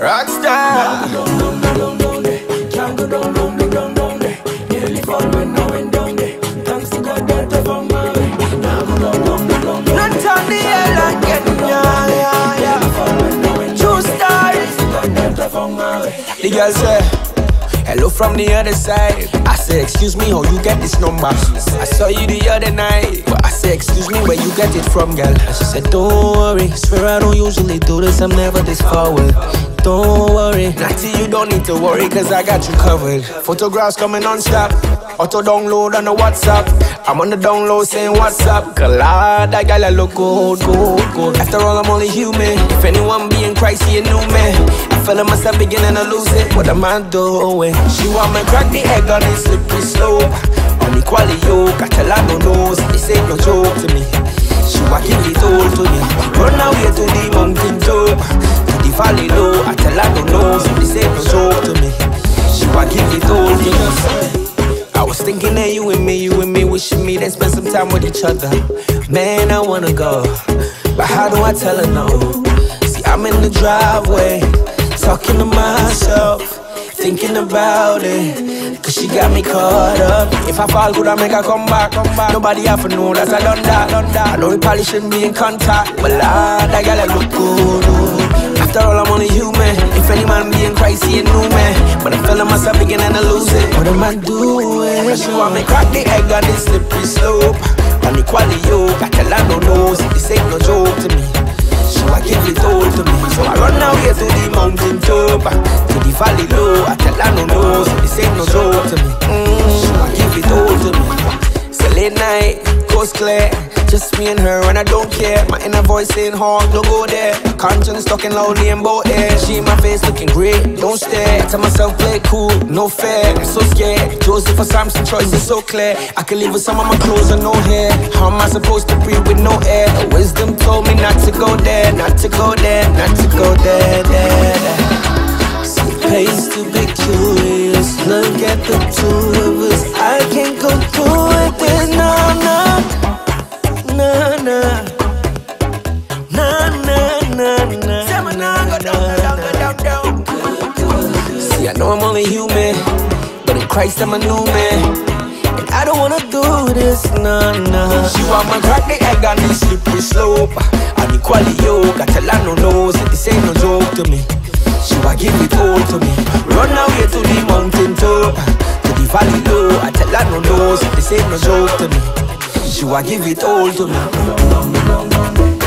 Rockstar. Not on the hell again, yeah, yeah, yeah. True stories. God that I found my way. The girl say, hello from the other side. I say, excuse me, how you get this number? I saw you the other night. But I say, excuse me, where you get it from, girl? And she said, don't worry. Swear I don't usually do this, I'm never this forward. Don't worry. Natty, you don't need to worry, cause I got you covered. Photographs coming on stop. Auto download on the WhatsApp. I'm on the download saying what's up. Collide, that I look good, good, good. After all, I'm only human. If anyone be in Christ, he a new man. I feel myself beginning to lose it. What am I doing? She want me crack the egg on this slippery slope. Quality yoke, I tell her no nose. This ain't no joke to me. She want it all to me. Run away to the mountain top. Valley low, I tell her no nose. This ain't joke to me. She want give it all to me. I was thinking that you and me, you and me, wishing meet and spend some time with each other. Man, I wanna go, but how do I tell her no? See, I'm in the driveway, talking to myself, thinking about it. Cause she got me caught up. If I fall could I make her come back, come back. Nobody have to know that I done that, done that. I know we probably shouldn't be in contact, but Lord, that girl I look good. ooh. After all, I'm only human. If any man be in Christ, he a new man. But I'm feeling myself beginning to lose it. What am I doing? She want me crack the egg on this slippery slope. On the quality yoke, I tell no nose. This ain't no joke to me. So I give it all to me. So I run out here to the mountain top. To the valley low, I tell no nose. This ain't no joke to me. Mm, she want give it all to me. Late night, coast clear. Just me and her, and I don't care. My inner voice saying, Hawk, don't go there. Conscience talking loudly in both eh. ears. She in my face looking great, don't stare. Tell myself, play cool, no fair. I'm so scared. Joseph or Samson, choice is so clear. I can leave with some of my clothes and no hair. How am I supposed to breathe with no air? Wisdom told me not to go there, not to go there, not to go there, there, place to be curious. Look at the two of us. I can't go through I know I'm only human, but in Christ I'm a new man. And I don't wanna do this, nah, nah. She want my crack the egg on this slippery slope. And the quality yoke, I tell her no nose, this ain't no joke to me. She want give it all to me. Run away to the mountain top, to the valley low. I tell her no nose, this ain't no joke to me. She want give it all to me.